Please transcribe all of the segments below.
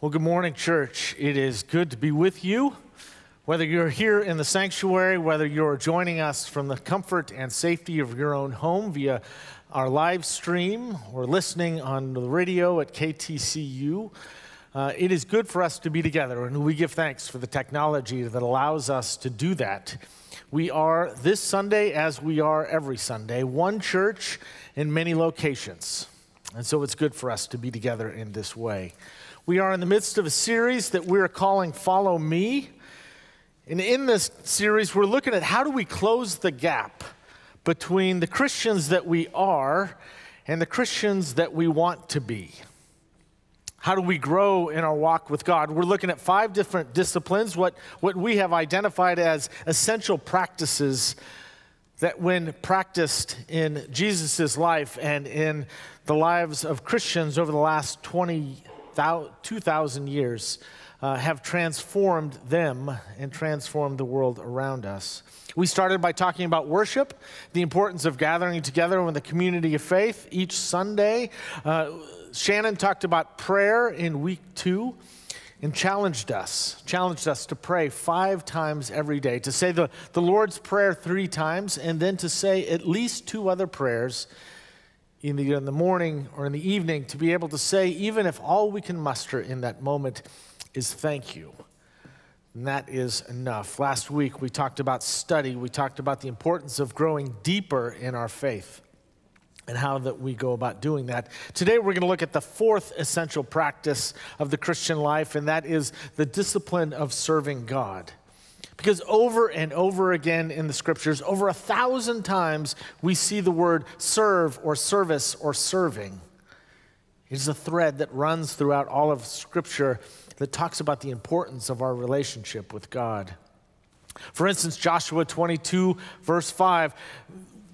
Well, good morning, church. It is good to be with you. Whether you're here in the sanctuary, whether you're joining us from the comfort and safety of your own home via our live stream or listening on the radio at KTCU, uh, it is good for us to be together, and we give thanks for the technology that allows us to do that. We are this Sunday, as we are every Sunday, one church in many locations. And so it's good for us to be together in this way. We are in the midst of a series that we're calling Follow Me. And in this series, we're looking at how do we close the gap between the Christians that we are and the Christians that we want to be. How do we grow in our walk with God? We're looking at five different disciplines, what, what we have identified as essential practices that, when practiced in Jesus' life and in the lives of Christians over the last 20 2,000 years uh, have transformed them and transformed the world around us. We started by talking about worship, the importance of gathering together in the community of faith each Sunday. Uh, Shannon talked about prayer in week two and challenged us, challenged us to pray five times every day, to say the, the Lord's Prayer three times, and then to say at least two other prayers in the, in the morning or in the evening to be able to say, even if all we can muster in that moment is thank you. And that is enough. Last week we talked about study, we talked about the importance of growing deeper in our faith and how that we go about doing that. Today we're going to look at the fourth essential practice of the Christian life, and that is the discipline of serving God. Because over and over again in the scriptures, over a thousand times, we see the word serve or service or serving. It is a thread that runs throughout all of scripture that talks about the importance of our relationship with God. For instance, Joshua 22, verse 5,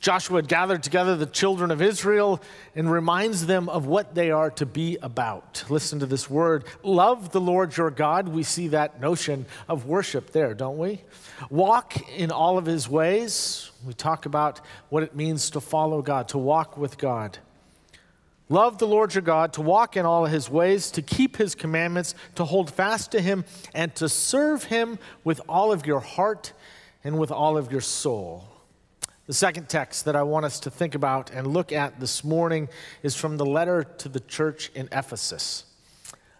Joshua gathered together the children of Israel and reminds them of what they are to be about. Listen to this word love the Lord your God. We see that notion of worship there, don't we? Walk in all of his ways. We talk about what it means to follow God, to walk with God. Love the Lord your God, to walk in all of his ways, to keep his commandments, to hold fast to him, and to serve him with all of your heart and with all of your soul. The second text that I want us to think about and look at this morning is from the letter to the church in Ephesus.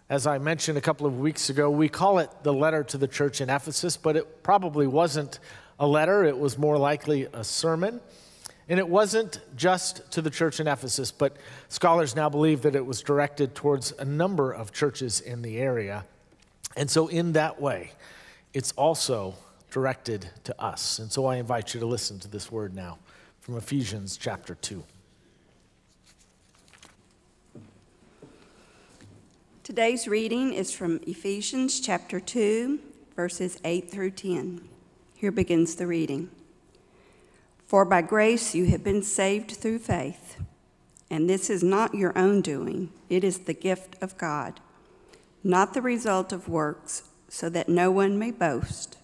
As I mentioned a couple of weeks ago, we call it the letter to the church in Ephesus, but it probably wasn't a letter, it was more likely a sermon. And it wasn't just to the church in Ephesus, but scholars now believe that it was directed towards a number of churches in the area. And so, in that way, it's also directed to us. And so I invite you to listen to this word now from Ephesians chapter 2. Today's reading is from Ephesians chapter 2, verses 8 through 10. Here begins the reading. For by grace you have been saved through faith, and this is not your own doing, it is the gift of God, not the result of works, so that no one may boast.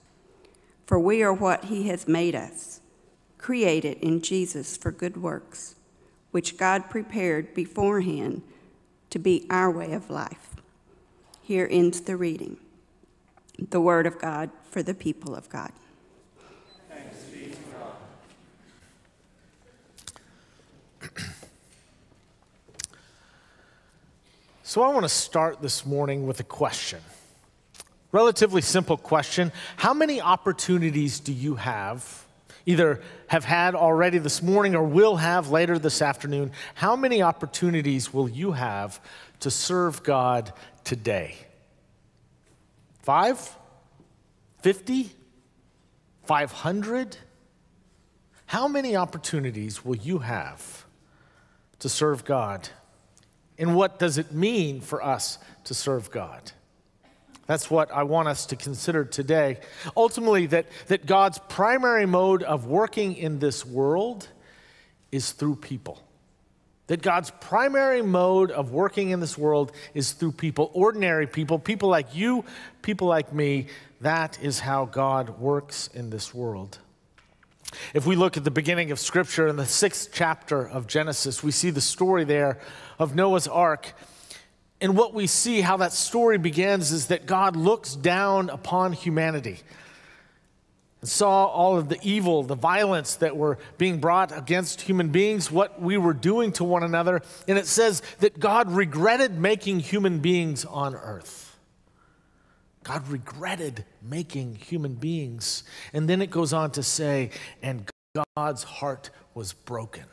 For we are what he has made us, created in Jesus for good works, which God prepared beforehand to be our way of life. Here ends the reading. The word of God for the people of God. So, I want to start this morning with a question. Relatively simple question How many opportunities do you have? Either have had already this morning or will have later this afternoon. How many opportunities will you have to serve God today? Five? Fifty? Five hundred? How many opportunities will you have to serve God? And what does it mean for us to serve God? That's what I want us to consider today. Ultimately, that, that God's primary mode of working in this world is through people. That God's primary mode of working in this world is through people, ordinary people, people like you, people like me. That is how God works in this world. If we look at the beginning of Scripture in the sixth chapter of Genesis, we see the story there of Noah's ark And what we see, how that story begins, is that God looks down upon humanity and saw all of the evil, the violence that were being brought against human beings, what we were doing to one another. And it says that God regretted making human beings on earth. God regretted making human beings. And then it goes on to say, and God's heart was broken.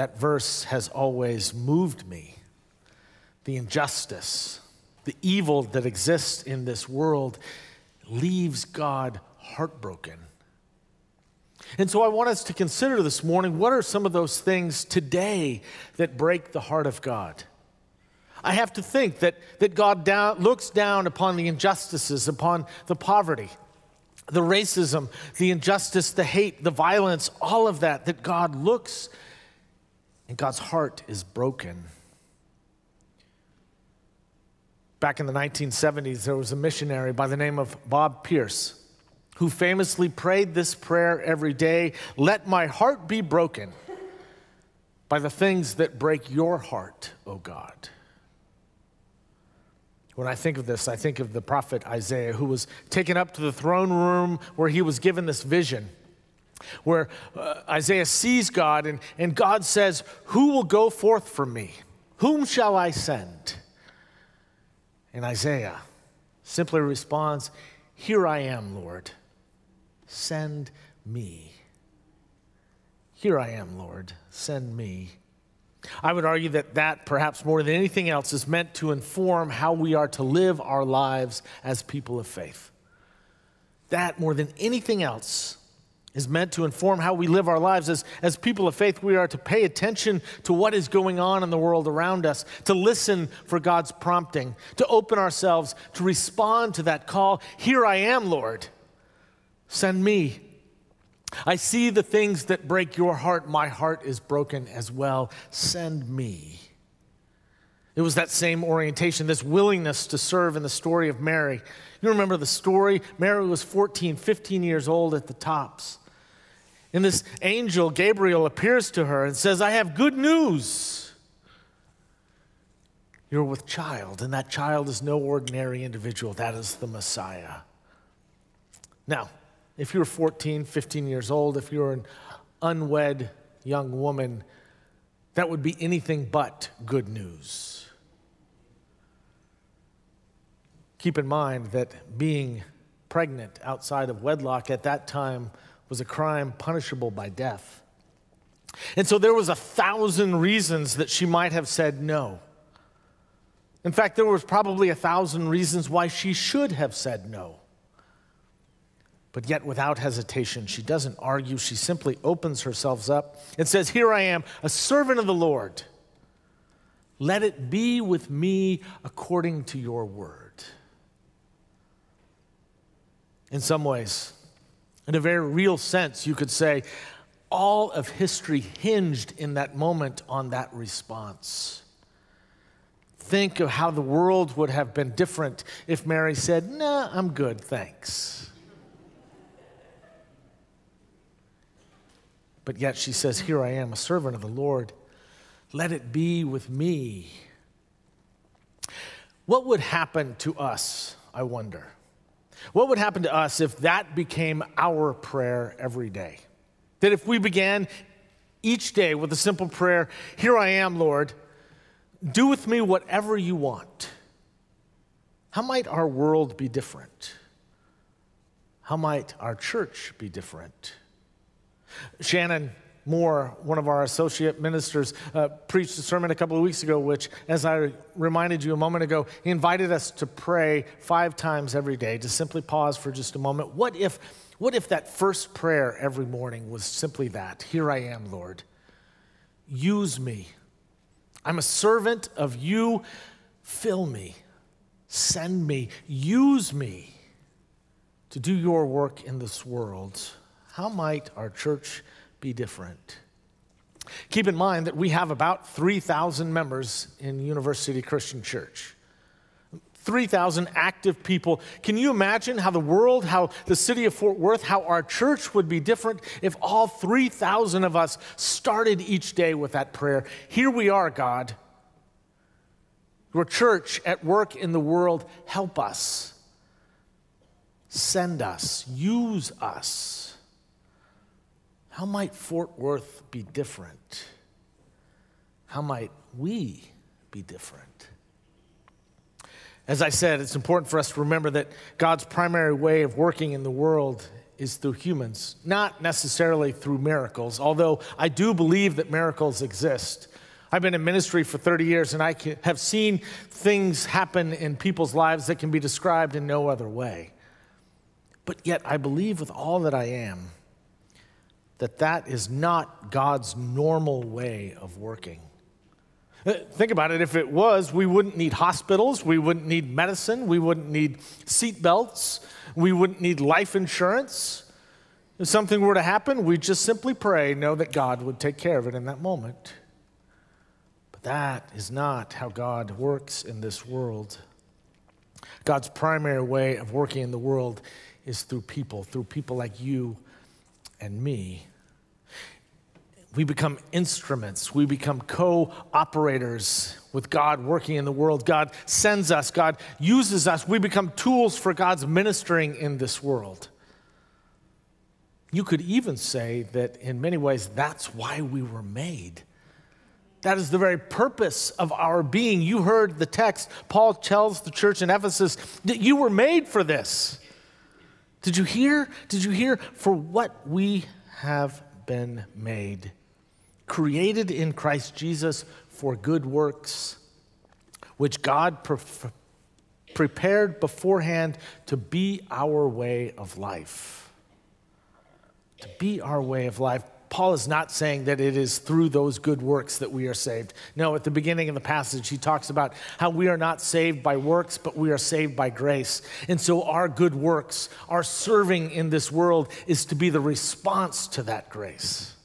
That verse has always moved me. The injustice, the evil that exists in this world leaves God heartbroken. And so I want us to consider this morning what are some of those things today that break the heart of God? I have to think that, that God down, looks down upon the injustices, upon the poverty, the racism, the injustice, the hate, the violence, all of that, that God looks and God's heart is broken. Back in the 1970s, there was a missionary by the name of Bob Pierce who famously prayed this prayer every day Let my heart be broken by the things that break your heart, O God. When I think of this, I think of the prophet Isaiah, who was taken up to the throne room where he was given this vision where uh, Isaiah sees God and, and God says, Who will go forth from me? Whom shall I send? And Isaiah simply responds, Here I am, Lord. Send me. Here I am, Lord. Send me. I would argue that that, perhaps more than anything else, is meant to inform how we are to live our lives as people of faith. That, more than anything else, is meant to inform how we live our lives. As, as people of faith, we are to pay attention to what is going on in the world around us, to listen for God's prompting, to open ourselves, to respond to that call Here I am, Lord. Send me. I see the things that break your heart. My heart is broken as well. Send me. It was that same orientation, this willingness to serve in the story of Mary. You remember the story? Mary was 14, 15 years old at the tops. And this angel, Gabriel, appears to her and says, I have good news. You're with child, and that child is no ordinary individual. That is the Messiah. Now, if you're 14, 15 years old, if you're an unwed young woman, that would be anything but good news. Keep in mind that being pregnant outside of wedlock at that time was a crime punishable by death. And so there was a thousand reasons that she might have said no. In fact, there was probably a thousand reasons why she should have said no. But yet, without hesitation, she doesn't argue. She simply opens herself up and says, Here I am, a servant of the Lord. Let it be with me according to your word. In some ways, in a very real sense, you could say all of history hinged in that moment on that response. Think of how the world would have been different if Mary said, Nah, I'm good, thanks. But yet she says, Here I am, a servant of the Lord. Let it be with me. What would happen to us, I wonder? What would happen to us if that became our prayer every day? That if we began each day with a simple prayer, Here I am, Lord, do with me whatever you want. How might our world be different? How might our church be different? Shannon Moore, one of our associate ministers, uh, preached a sermon a couple of weeks ago, which, as I reminded you a moment ago, he invited us to pray five times every day, to simply pause for just a moment. What if, what if that first prayer every morning was simply that? Here I am, Lord. Use me. I'm a servant of you. Fill me. Send me. Use me to do your work in this world. How might our church? be different. Keep in mind that we have about 3,000 members in University Christian Church. 3,000 active people. Can you imagine how the world, how the city of Fort Worth, how our church would be different if all 3,000 of us started each day with that prayer? Here we are, God. Your church at work in the world, help us. Send us. Use us. How might Fort Worth be different? How might we be different? As I said, it's important for us to remember that God's primary way of working in the world is through humans, not necessarily through miracles, although I do believe that miracles exist. I've been in ministry for 30 years and I have seen things happen in people's lives that can be described in no other way. But yet, I believe with all that I am that that is not God's normal way of working. Uh, think about it. If it was, we wouldn't need hospitals, we wouldn't need medicine, we wouldn't need seatbelts, we wouldn't need life insurance. If something were to happen, we'd just simply pray, know that God would take care of it in that moment. But that is not how God works in this world. God's primary way of working in the world is through people, through people like you and me. We become instruments. We become co operators with God working in the world. God sends us, God uses us. We become tools for God's ministering in this world. You could even say that in many ways, that's why we were made. That is the very purpose of our being. You heard the text. Paul tells the church in Ephesus that you were made for this. Did you hear? Did you hear? For what we have been made, created in Christ Jesus for good works, which God pre- prepared beforehand to be our way of life. To be our way of life. Paul is not saying that it is through those good works that we are saved. No, at the beginning of the passage, he talks about how we are not saved by works, but we are saved by grace. And so our good works, our serving in this world, is to be the response to that grace.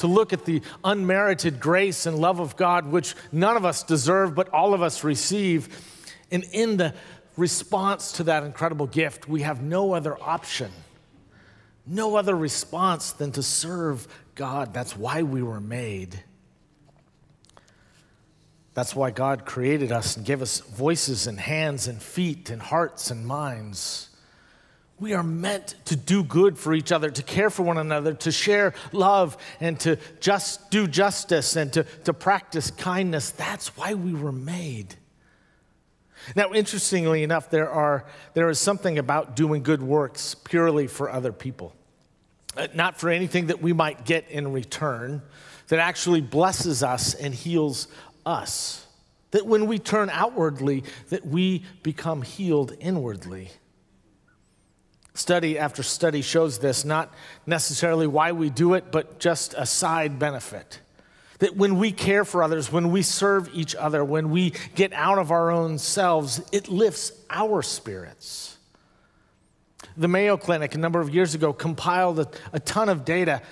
To look at the unmerited grace and love of God, which none of us deserve, but all of us receive. And in the response to that incredible gift, we have no other option no other response than to serve God. That's why we were made. That's why God created us and gave us voices and hands and feet and hearts and minds. We are meant to do good for each other, to care for one another, to share love, and to just do justice and to, to practice kindness. That's why we were made. Now, interestingly enough, there, are, there is something about doing good works purely for other people. Uh, not for anything that we might get in return, that actually blesses us and heals us. That when we turn outwardly, that we become healed inwardly. Study after study shows this, not necessarily why we do it, but just a side benefit. That when we care for others, when we serve each other, when we get out of our own selves, it lifts our spirits. The Mayo Clinic, a number of years ago, compiled a, a ton of data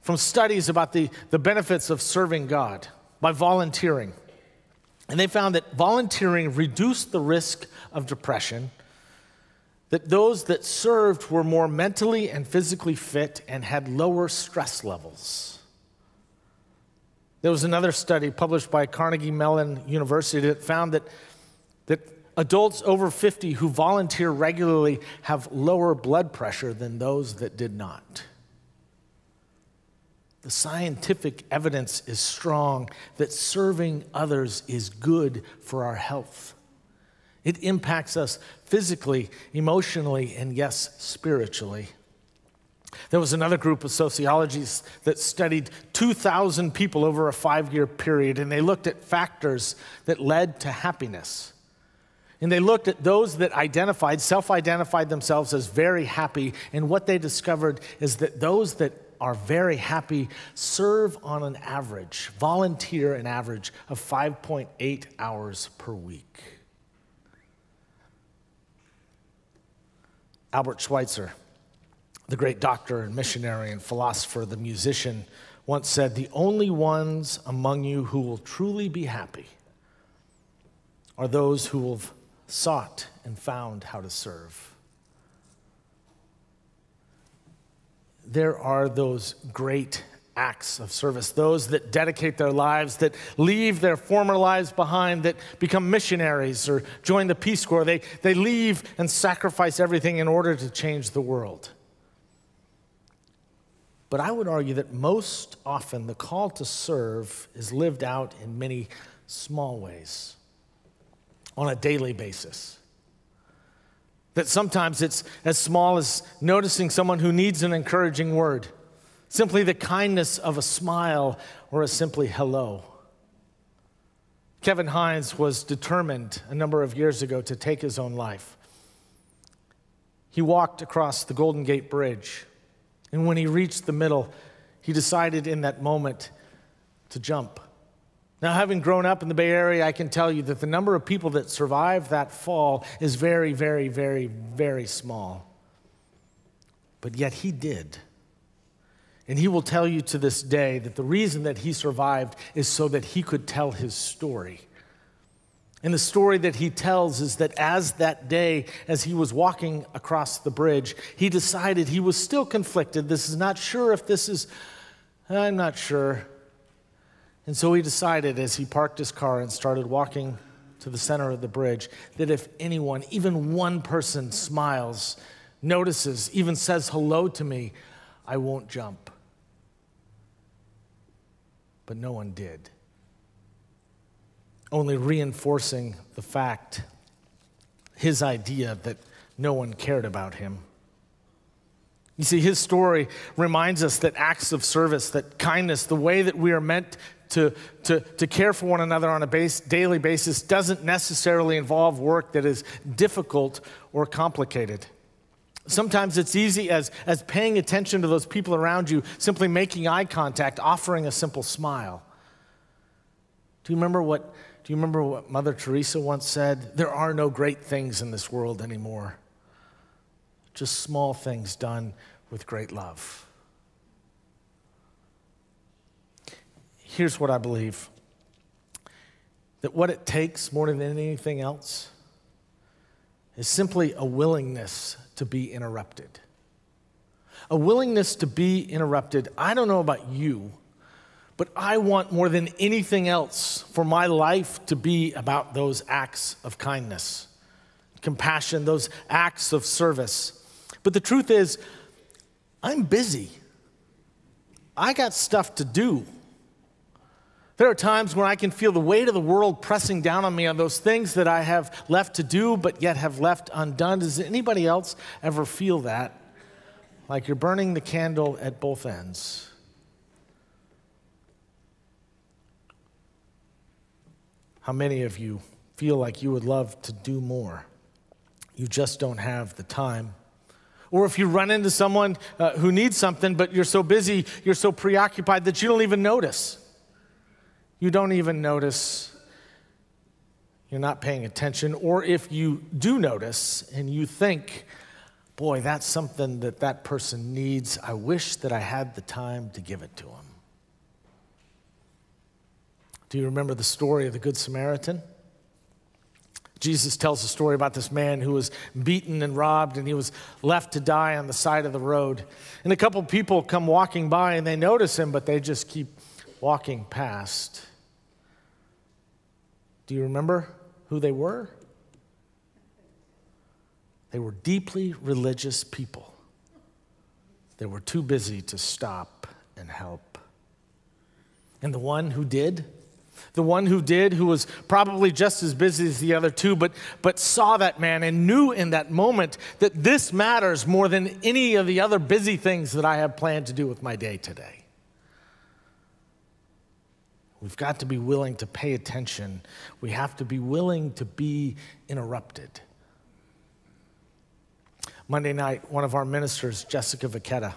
from studies about the, the benefits of serving God by volunteering. And they found that volunteering reduced the risk of depression, that those that served were more mentally and physically fit and had lower stress levels. There was another study published by Carnegie Mellon University that found that, that Adults over 50 who volunteer regularly have lower blood pressure than those that did not. The scientific evidence is strong that serving others is good for our health. It impacts us physically, emotionally, and yes, spiritually. There was another group of sociologists that studied 2,000 people over a five year period, and they looked at factors that led to happiness. And they looked at those that identified, self identified themselves as very happy. And what they discovered is that those that are very happy serve on an average, volunteer an average of 5.8 hours per week. Albert Schweitzer, the great doctor and missionary and philosopher, the musician, once said, The only ones among you who will truly be happy are those who will sought and found how to serve. There are those great acts of service, those that dedicate their lives, that leave their former lives behind, that become missionaries or join the Peace Corps. They, they leave and sacrifice everything in order to change the world. But I would argue that most often the call to serve is lived out in many small ways on a daily basis. That sometimes it's as small as noticing someone who needs an encouraging word simply the kindness of a smile or a simply hello. Kevin Hines was determined a number of years ago to take his own life. He walked across the Golden Gate Bridge, and when he reached the middle, he decided in that moment to jump. Now, having grown up in the Bay Area, I can tell you that the number of people that survive that fall is very, very, very, very small. But yet he did. And he will tell you to this day that the reason that he survived is so that he could tell his story. And the story that he tells is that as that day, as he was walking across the bridge, he decided he was still conflicted. This is not sure if this is, I'm not sure. And so he decided as he parked his car and started walking to the center of the bridge that if anyone, even one person, smiles, notices, even says hello to me, I won't jump but no one did. Only reinforcing the fact, his idea that no one cared about him. You see, his story reminds us that acts of service, that kindness, the way that we are meant to, to, to care for one another on a base, daily basis, doesn't necessarily involve work that is difficult or complicated. Sometimes it's easy as, as paying attention to those people around you, simply making eye contact, offering a simple smile. Do you remember what, do you remember what Mother Teresa once said? There are no great things in this world anymore, just small things done with great love. Here's what I believe that what it takes more than anything else is simply a willingness to be interrupted. A willingness to be interrupted. I don't know about you, but I want more than anything else for my life to be about those acts of kindness, compassion, those acts of service. But the truth is, I'm busy. I got stuff to do. There are times when I can feel the weight of the world pressing down on me on those things that I have left to do, but yet have left undone. Does anybody else ever feel that? Like you're burning the candle at both ends. How many of you feel like you would love to do more? You just don't have the time. Or if you run into someone uh, who needs something, but you're so busy, you're so preoccupied that you don't even notice you don't even notice you're not paying attention, or if you do notice and you think, boy, that's something that that person needs, I wish that I had the time to give it to him. Do you remember the story of the Good Samaritan? Jesus tells a story about this man who was beaten and robbed and he was left to die on the side of the road. And a couple people come walking by and they notice him, but they just keep walking past. Do you remember who they were? They were deeply religious people. They were too busy to stop and help. And the one who did, the one who did, who was probably just as busy as the other two, but, but saw that man and knew in that moment that this matters more than any of the other busy things that I have planned to do with my day today. We've got to be willing to pay attention. We have to be willing to be interrupted. Monday night, one of our ministers, Jessica Vaqueta,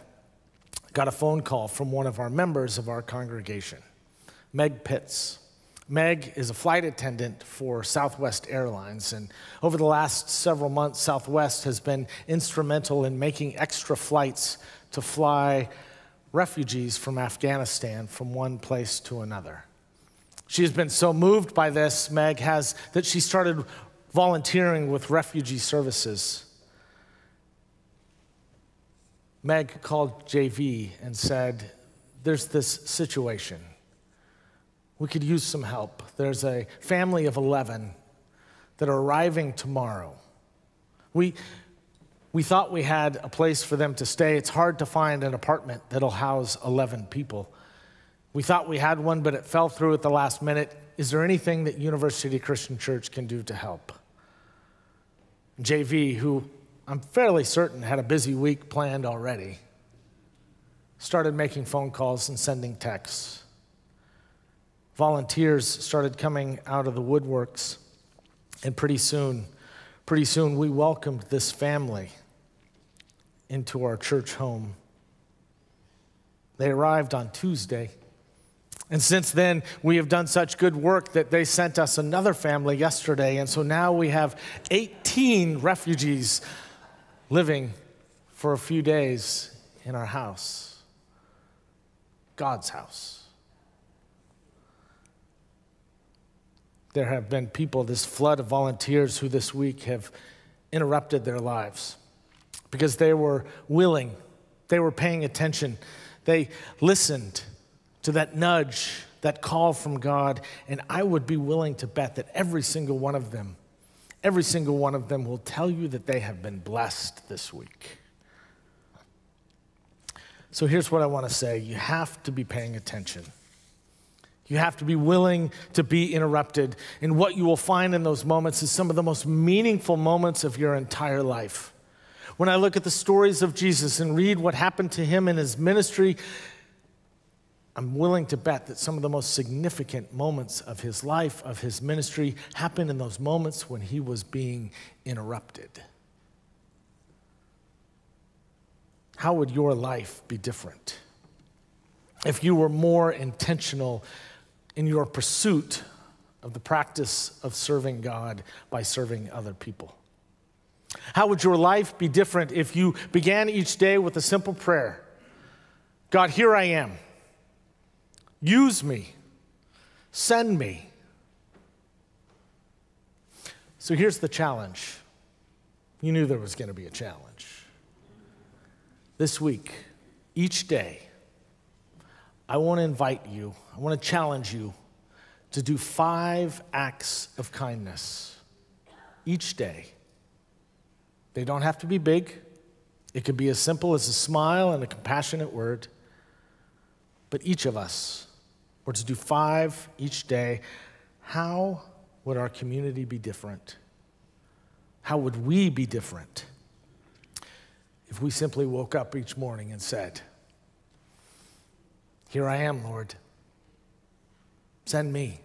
got a phone call from one of our members of our congregation, Meg Pitts. Meg is a flight attendant for Southwest Airlines, and over the last several months, Southwest has been instrumental in making extra flights to fly refugees from Afghanistan from one place to another. She has been so moved by this, Meg has, that she started volunteering with refugee services. Meg called JV and said, there's this situation. We could use some help. There's a family of 11 that are arriving tomorrow. We, we thought we had a place for them to stay. It's hard to find an apartment that'll house 11 people. We thought we had one, but it fell through at the last minute. Is there anything that University Christian Church can do to help? JV, who I'm fairly certain had a busy week planned already, started making phone calls and sending texts. Volunteers started coming out of the woodworks, and pretty soon, pretty soon we welcomed this family into our church home. They arrived on Tuesday. And since then, we have done such good work that they sent us another family yesterday. And so now we have 18 refugees living for a few days in our house, God's house. There have been people, this flood of volunteers, who this week have interrupted their lives because they were willing, they were paying attention, they listened to that nudge, that call from God, and I would be willing to bet that every single one of them, every single one of them will tell you that they have been blessed this week. So here's what I want to say you have to be paying attention. You have to be willing to be interrupted. And what you will find in those moments is some of the most meaningful moments of your entire life. When I look at the stories of Jesus and read what happened to him in his ministry, I'm willing to bet that some of the most significant moments of his life, of his ministry, happened in those moments when he was being interrupted. How would your life be different if you were more intentional in your pursuit of the practice of serving God by serving other people? How would your life be different if you began each day with a simple prayer God, here I am. Use me. Send me. So here's the challenge. You knew there was going to be a challenge. This week, each day, I want to invite you, I want to challenge you to do five acts of kindness each day they don't have to be big. It could be as simple as a smile and a compassionate word. But each of us were to do five each day. How would our community be different? How would we be different if we simply woke up each morning and said, Here I am, Lord. Send me.